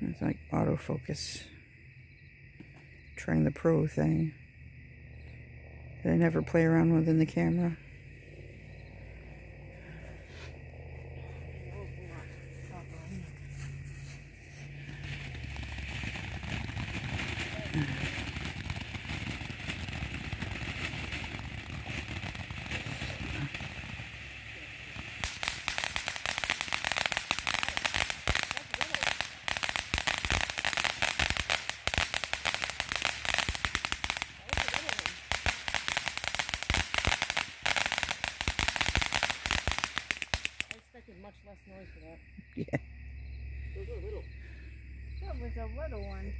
It's like autofocus. Trying the pro thing. That I never play around with in the camera. Much less noise for that. Yeah. Those are little. That was a little one.